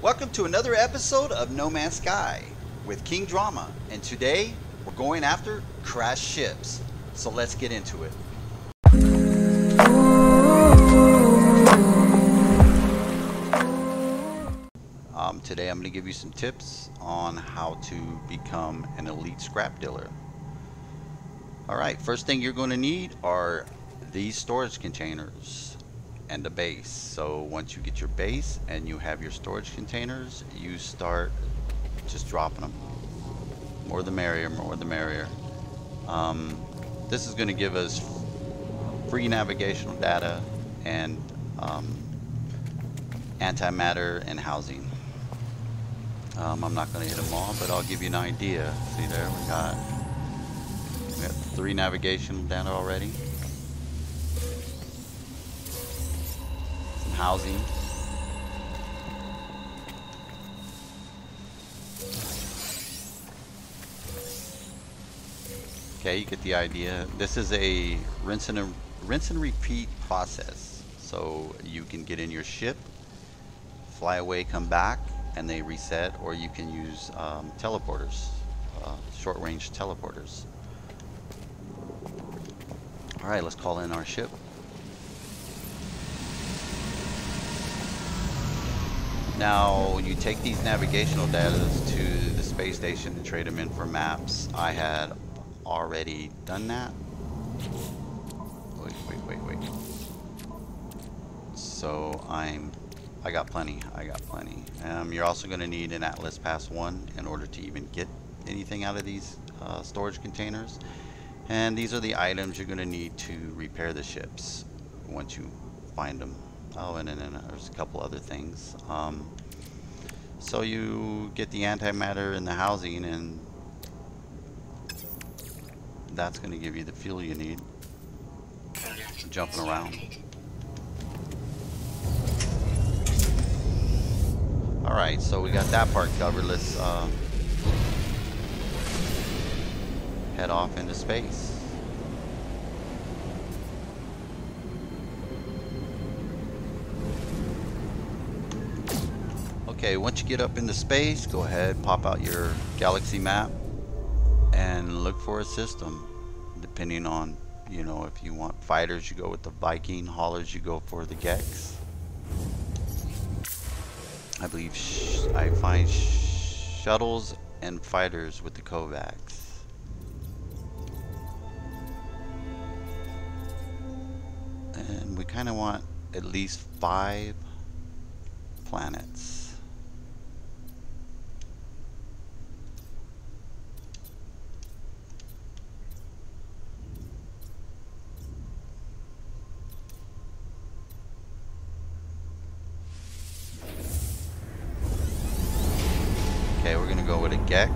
Welcome to another episode of No Man's Sky with King Drama, and today we're going after crashed ships. So let's get into it. Um, today I'm going to give you some tips on how to become an elite scrap dealer. Alright, first thing you're going to need are these storage containers and a base. So once you get your base and you have your storage containers, you start just dropping them. More the merrier, more the merrier. Um, this is going to give us free navigational data and um, antimatter and housing. Um, I'm not going to hit them all, but I'll give you an idea. See there, we got, we got three navigational data already. Housing. Okay, you get the idea. This is a rinse and, rinse and repeat process. So you can get in your ship, fly away, come back, and they reset, or you can use um, teleporters, uh, short-range teleporters. All right, let's call in our ship. Now, you take these navigational data to the space station and trade them in for maps. I had already done that. Wait, wait, wait, wait. So I'm, I got plenty. I got plenty. Um, you're also going to need an Atlas Pass 1 in order to even get anything out of these uh, storage containers. And these are the items you're going to need to repair the ships once you find them. Oh, and then there's a couple other things. Um, so you get the antimatter in the housing and that's going to give you the fuel you need. Jumping around. Alright, so we got that part covered. Let's uh, head off into space. Okay, once you get up into space, go ahead, pop out your galaxy map and look for a system depending on you know if you want fighters you go with the Vy'keen haulers you go for the Gex. I believe I find sh shuttles and fighters with the Korvax. And we kind of want at least five planets Okay, we're gonna go a Gek.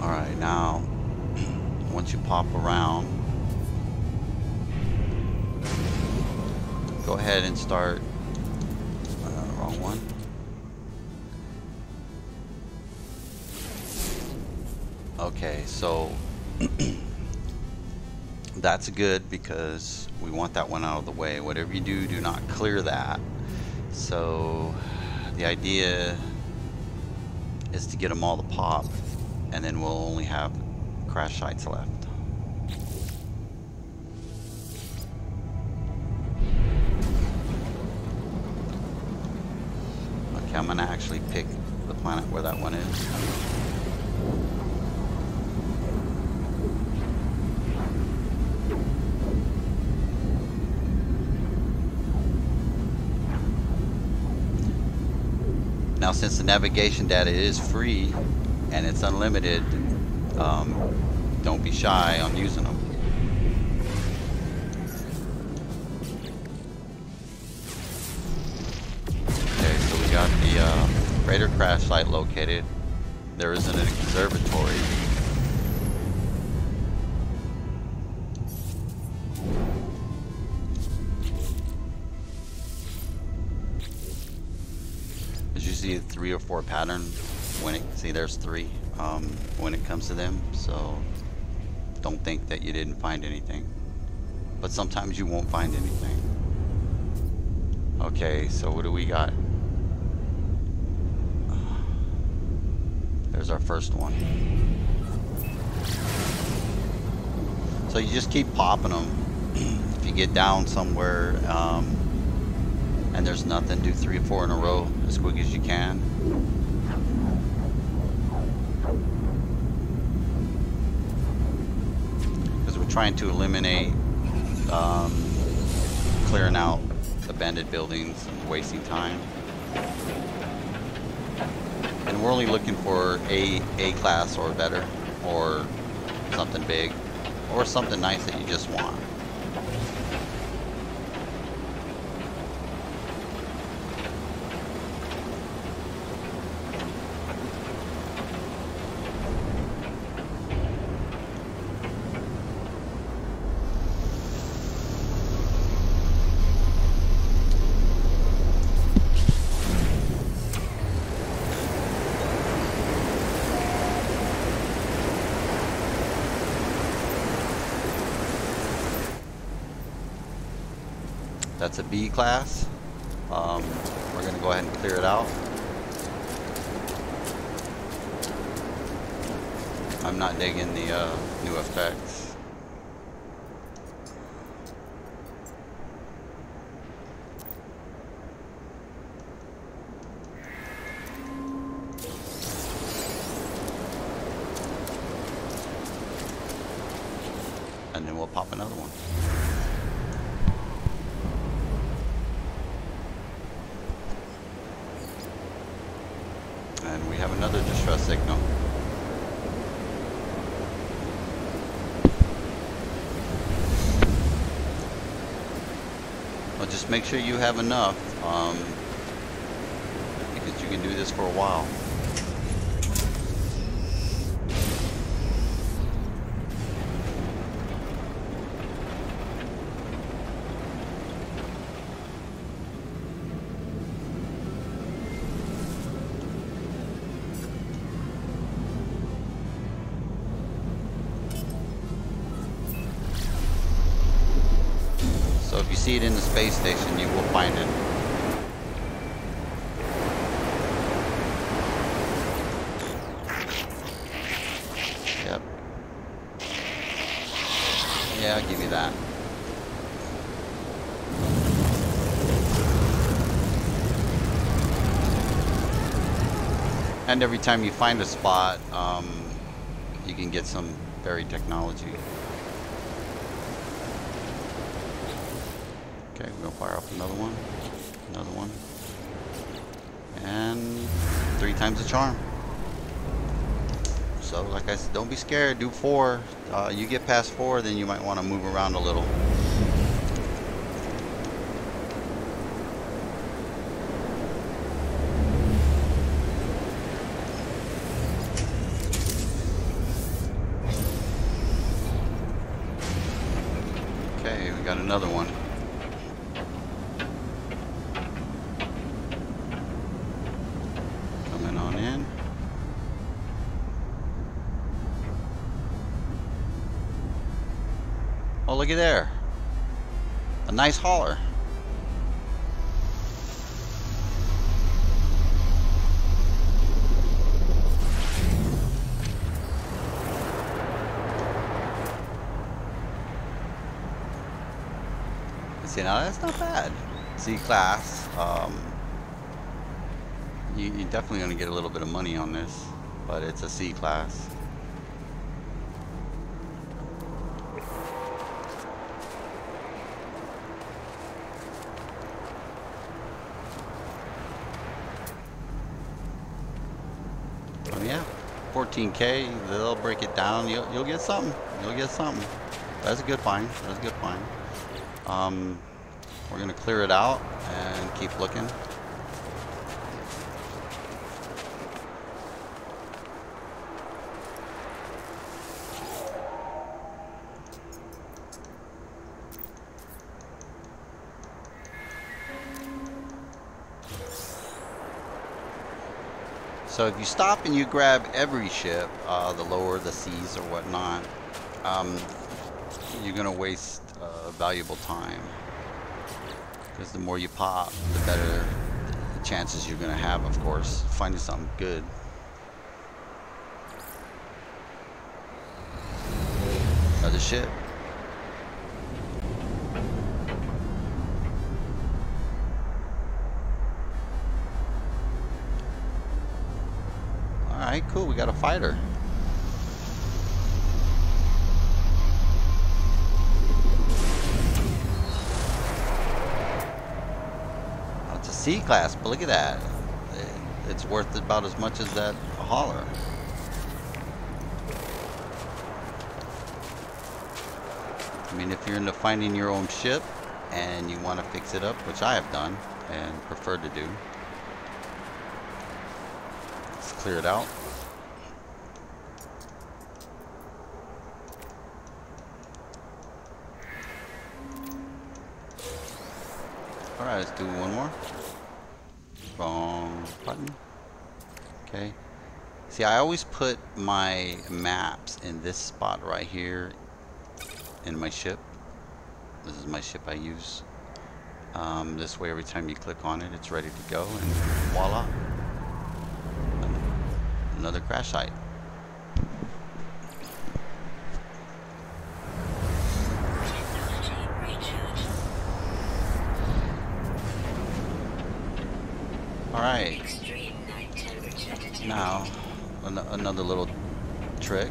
Alright, now, once you pop around, go ahead and start, uh, wrong one. Okay, so that's good because we want that one out of the way. Whatever you do, do not clear that. So the idea is to get them all to pop and then we'll only have crash sites left. Okay, I'm gonna actually pick the planet where that one is. Now since the navigation data is free and it's unlimited, um, don't be shy on using them. Okay, so we got the uh, Raider crash site located. There isn't an observatory. Three or four pattern when it, see there's three um, when it comes to them. So don't think that you didn't find anything. But sometimes you won't find anything. Okay, so what do we got? There's our first one. So you just keep popping them. if you get down somewhere um, and there's nothing, do three or four in a row as quick as you can. Because we're trying to eliminate um, clearing out abandoned buildings and wasting time. And we're only looking for A A class or better, or something big, or something nice that you just want. That's a B class. Um, we're going to go ahead and clear it out. I'm not digging the uh, new effects. And then we'll pop another one. And we have another distress signal. Well, just make sure you have enough, um, because you can do this for a while. See it in the space station, you will find it. Yep. Yeah, I'll give you that. And every time you find a spot, um, you can get some buried technology. Okay, we're gonna fire off another one, another one, and three times the charm. So, like I said, don't be scared. Do four. Uh, you get past four, then you might want to move around a little. Oh, look at there. A nice hauler. See, now that's not bad. C class. Um, you, you're definitely going to get a little bit of money on this, but it's a C class. Oh yeah, 14k. They'll break it down. You'll, you'll get something. You'll get something. That's a good find. That's a good find. Um, we're gonna clear it out and keep looking. So if you stop and you grab every ship, uh, the lower, the seas or whatnot, um, you're gonna waste uh, valuable time. Because the more you pop, the better the chances you're gonna have, of course, finding something good. Another ship. Cool, we got a fighter. Oh, it's a C-class, but look at that. It's worth about as much as that hauler. I mean, if you're into finding your own ship and you want to fix it up, which I have done and prefer to do, let's clear it out. Alright, let's do one more. Wrong button. Okay. See, I always put my maps in this spot right here in my ship. This is my ship I use. Um, this way, every time you click on it, it's ready to go, and voila. Another crash site. Alright. Now, an another little trick.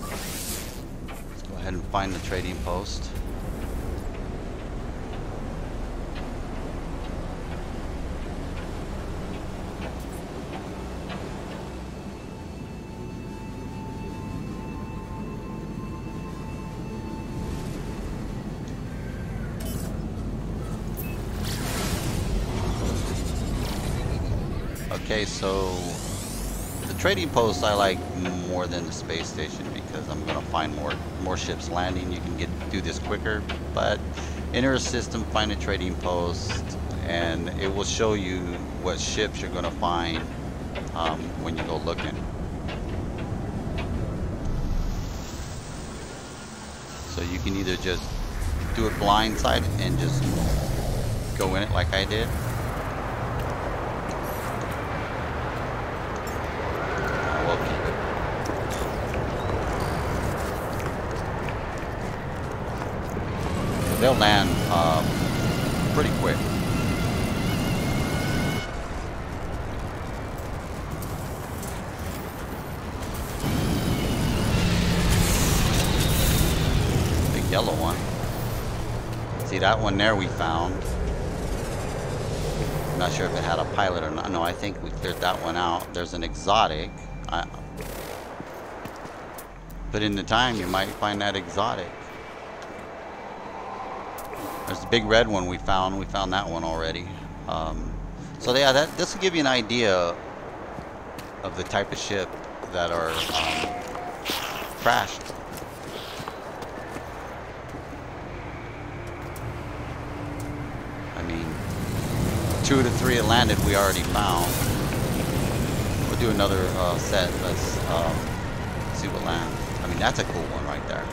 Let's go ahead and find the trading post. Okay, so the trading post I like more than the space station because I'm gonna find more more ships landing. You can get do this quicker, but enter a system, find a trading post, and it will show you what ships you're gonna find um, when you go looking. So you can either just do it blindside and just go in it like I did. they'll land um, pretty quick. Big yellow one. See that one there we found. I'm not sure if it had a pilot or not. No, I think we cleared that one out. There's an exotic. I, but in the time you might find that exotic. There's the big red one we found. We found that one already. Um, so yeah, that this will give you an idea of the type of ship that are um, crashed. I mean, two the three that landed we already found. We'll do another uh, set. Let's um, see what lands. I mean, that's a cool one right there.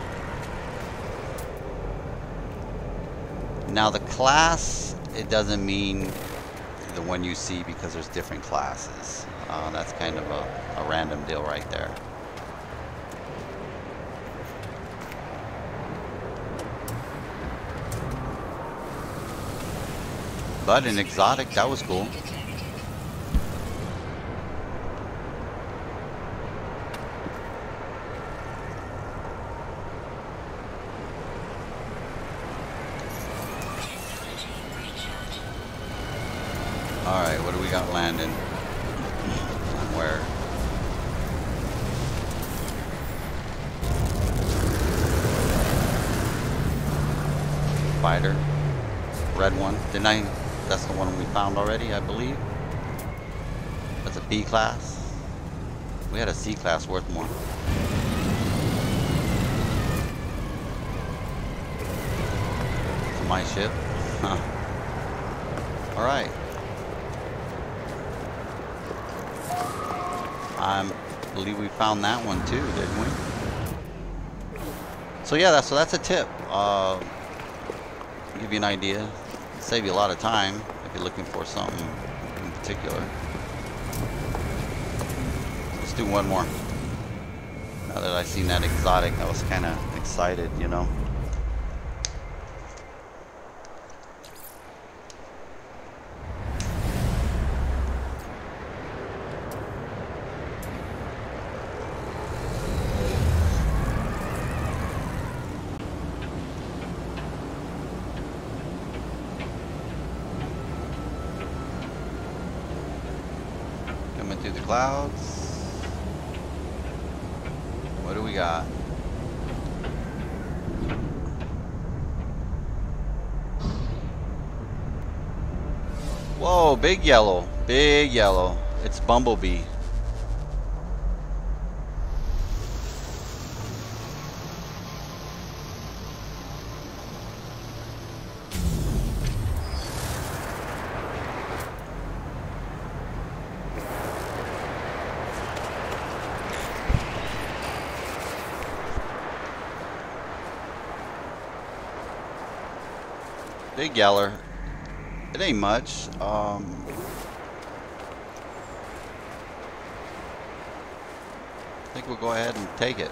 Now the class, it doesn't mean the one you see because there's different classes. Uh, that's kind of a, a random deal right there. But an exotic, that was cool. Alright, what do we got landing? Somewhere. Fighter. Red one. Didn't I? That's the one we found already, I believe. That's a B class. We had a C class worth more. My ship. Alright. I believe we found that one too, didn't we? So yeah, that's, so that's a tip. Uh, give you an idea. Save you a lot of time if you're looking for something in particular. Let's do one more. Now that I seen that exotic, I was kind of excited, you know. Coming through the clouds. What do we got? Whoa, big yellow. Big yellow. It's Bumblebee. Big yeller. It ain't much. Um, I think we'll go ahead and take it.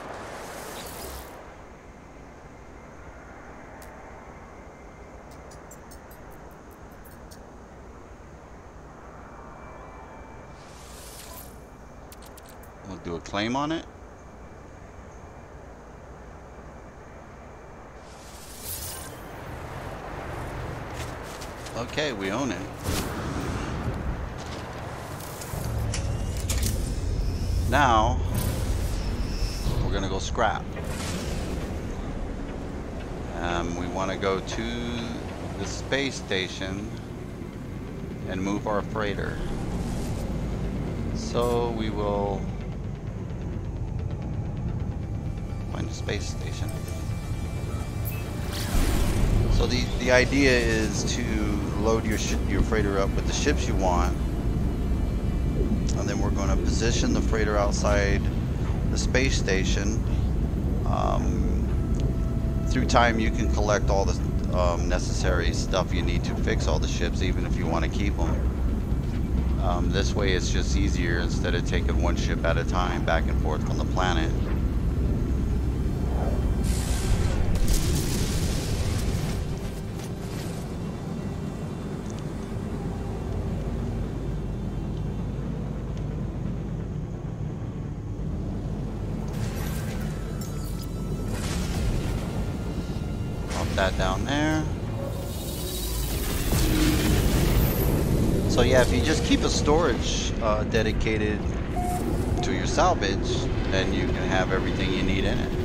We'll do a claim on it. Okay, we own it. Now, we're gonna go scrap. Um, we want to go to the space station and move our freighter. So we will find a space station. So the, the idea is to load your, your freighter up with the ships you want. And then we're going to position the freighter outside the space station. Um, through time you can collect all the um, necessary stuff you need to fix all the ships even if you want to keep them. Um, this way it's just easier instead of taking one ship at a time back and forth from the planet. That down there. So yeah, if you just keep a storage uh, dedicated to your salvage, then you can have everything you need in it.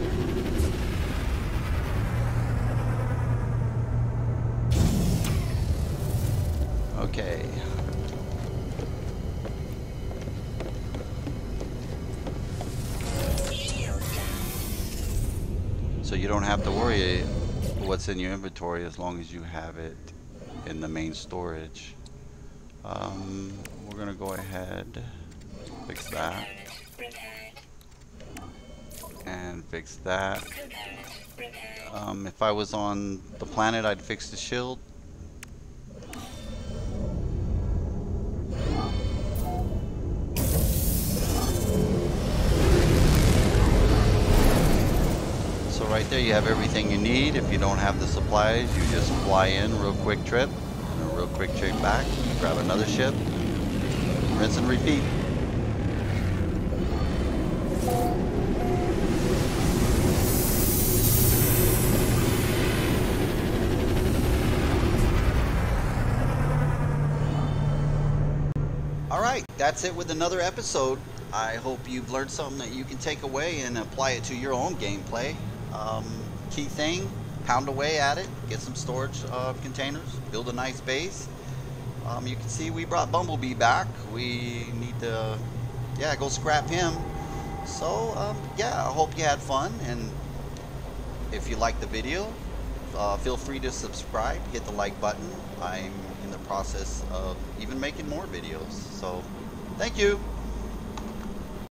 What's in your inventory as long as you have it in the main storage. Um, we're gonna go ahead fix that and fix that. Um, if I was on the planet, I'd fix the shield. Right there you have everything you need. If you don't have the supplies, you just fly in, real quick trip, and a real quick trip back, grab another ship, rinse and repeat. Alright, that's it with another episode. I hope you've learned something that you can take away and apply it to your own gameplay. Um, key thing, pound away at it, get some storage uh, containers, build a nice base. Um, you can see we brought Bumblebee back. We need to, yeah, go scrap him. So, um, yeah, I hope you had fun. And if you liked the video, uh, feel free to subscribe, hit the like button. I'm in the process of even making more videos. So, thank you.